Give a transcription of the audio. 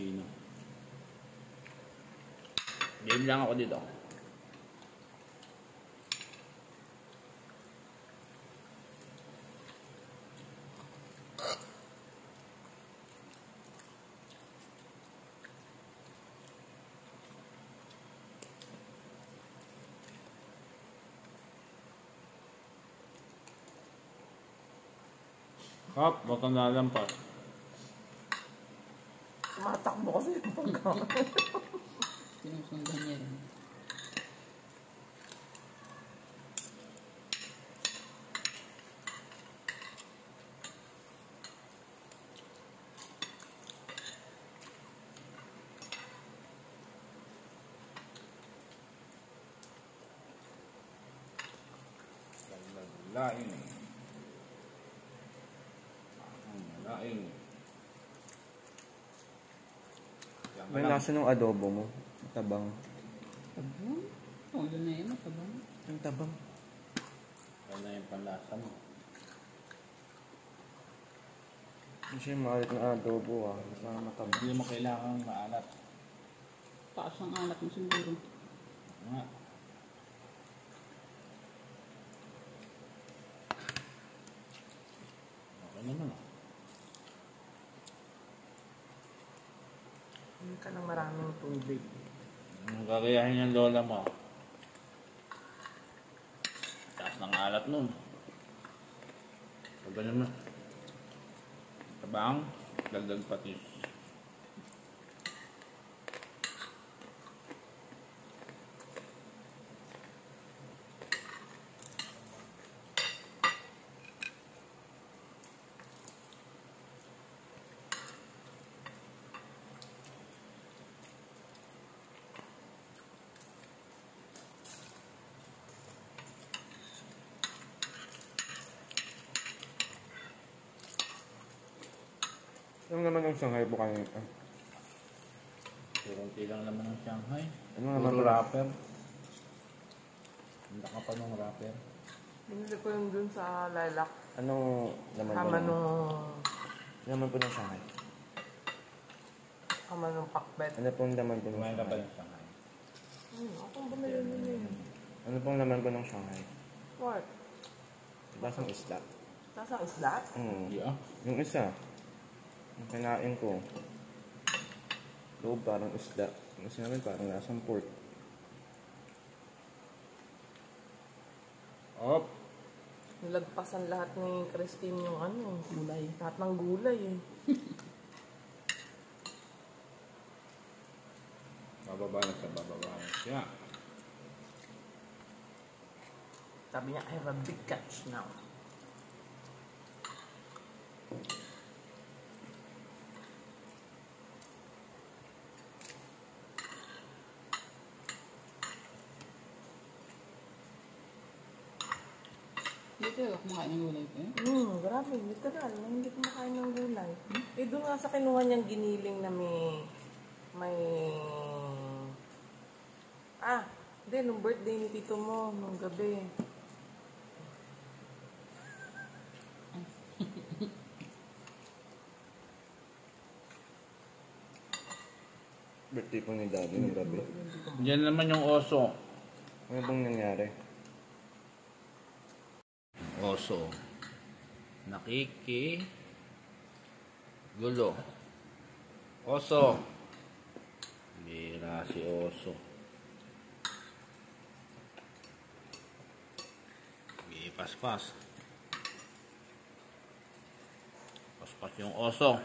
Chino. Game lang ako dito. Kap, baka nalampas. Tumatakbo kasi yung pagkain. Sinusundan niya rin. Lain. Lain. May lasa ng adobo mo. Tabang. Tabang? Oo, yun na yun. Tabang. Ang tabang. Na yung panlasa mo. Hindi siya maalit na adobo ah. Basta matabang. Hindi mo kailangan maalat. Taas ang alat mo siguro. Nga. Okay naman ah. Hindi ka ng maraming tubig. Ang gagayahin yung lola mo. Taas ng alat nun. Pag ganun mo. Tabang, dagdag patis. Ano naman yung Shanghai po kayo? Ah, Kurunti lang naman ng Shanghai. Ano naman Puro po? rapper. Handa ka pa ng rapper. Binili ko yung dun sa lilac. Anong naman po? Kama ng- nung... Ano naman po ng Shanghai? Kama nung pakbet. Ano pong laman po ng Kumain ka pa Shanghai? ng Shanghai. Hmm, akong bumili nun eh. Ano pong laman po ng Shanghai? What? Lasang isda. Nasa isda? Hmm. Yeah. Yung isa. Yung kinain ko. Loob parang isda. Isa naman parang lasang pork. Op! Nilagpasan lahat ni Christine yung ano, gulay. Lahat ng gulay eh. Bababa na siya, bababa na siya. Sabi niya, I have a big catch now. Hindi talaga kumakain ng gulay eh. Hmm, grabe, literal, na hindi kumakain ng gulay. Eh, doon nga sa kinuha niyang giniling na may, may, ah, hindi, nung birthday ni tito mo, nung gabi. Birthday po ni Daddy ng gabi. Diyan naman yung oso. Ano pong nangyari? Oso. Nakiki. Gulo. Oso. Bira si oso. Paspas. Paspas yung oso.